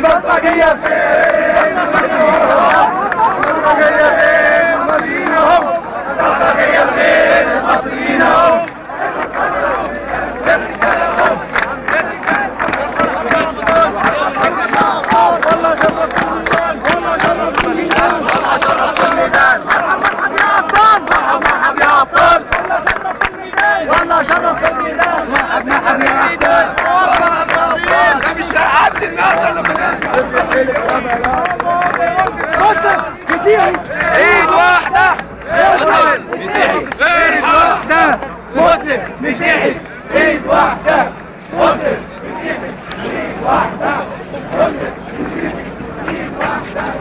Vamos, Paguinha! مسيحي ايد واحدة مسيحي ايد واحدة مسلم مسيحي ايد واحدة مسلم واحدة ايد واحدة